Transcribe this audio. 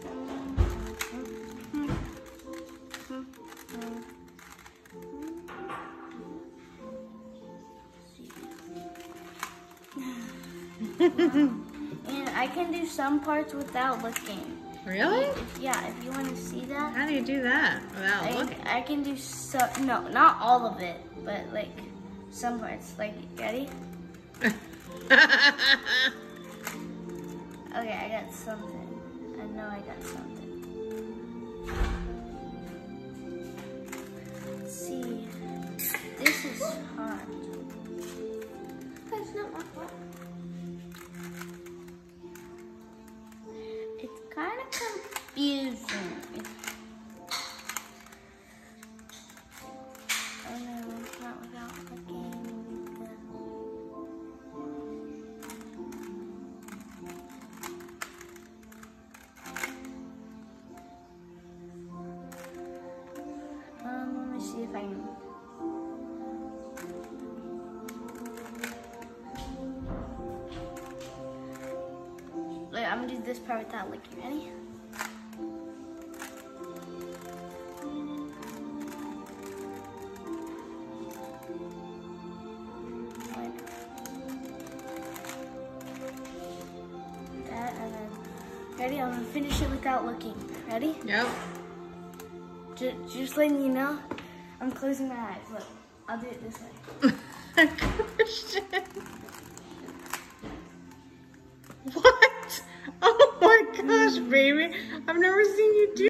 and I can do some parts without looking. Really? If, yeah, if you want to see that. How do you do that without I, looking? I can do so, no, not all of it, but like some parts. Like, ready? Okay, I got something. Know I got something. See. This is hard. That's not my fault. It's kind of confusing. See if I can. Wait, I'm gonna do this part without looking. Ready? That, and then ready. I'm gonna finish it without looking. Ready? Yep. Just, just letting you know, I'm closing my eyes. Look, I'll do it this way. Christian. What? Oh my gosh, baby. I've never seen you do